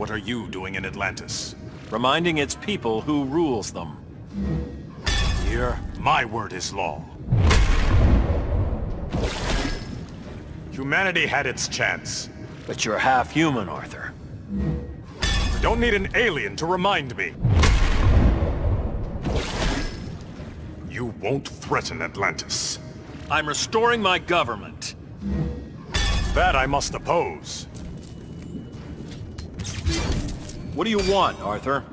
What are you doing in Atlantis? reminding its people who rules them. Here, my word is law. Humanity had its chance. But you're half human, Arthur. I don't need an alien to remind me. You won't threaten Atlantis. I'm restoring my government. That I must oppose. What do you want, Arthur?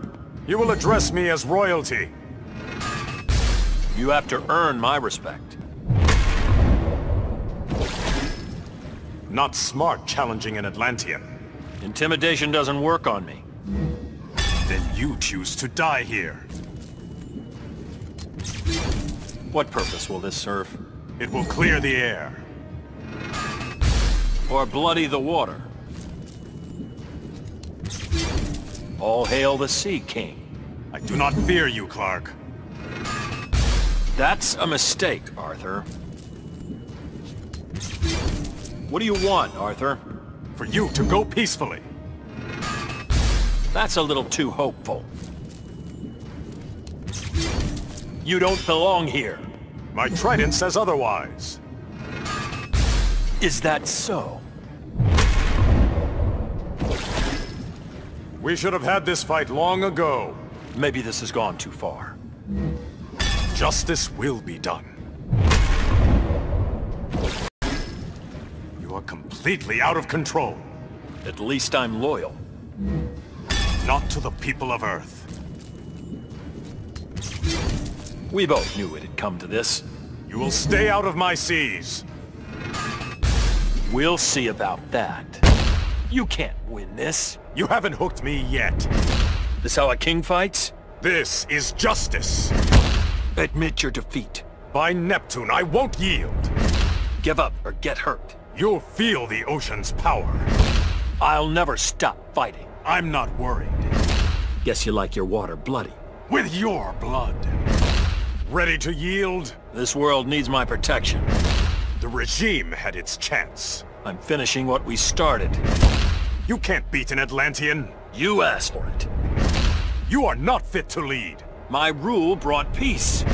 You will address me as royalty. You have to earn my respect. Not smart challenging an Atlantean. Intimidation doesn't work on me. Then you choose to die here. What purpose will this serve? It will clear the air. Or bloody the water? All hail the Sea King. I do not fear you, Clark. That's a mistake, Arthur. What do you want, Arthur? For you to go peacefully. That's a little too hopeful. You don't belong here. My trident says otherwise. Is that so? We should have had this fight long ago. Maybe this has gone too far. Justice will be done. You are completely out of control. At least I'm loyal. Not to the people of Earth. We both knew it had come to this. You will stay out of my seas. We'll see about that. You can't win this. You haven't hooked me yet. This how a king fights? This is justice. Admit your defeat. By Neptune, I won't yield. Give up or get hurt. You'll feel the ocean's power. I'll never stop fighting. I'm not worried. Guess you like your water bloody. With your blood. Ready to yield? This world needs my protection. The regime had its chance. I'm finishing what we started. You can't beat an Atlantean. You asked for it. You are not fit to lead. My rule brought peace.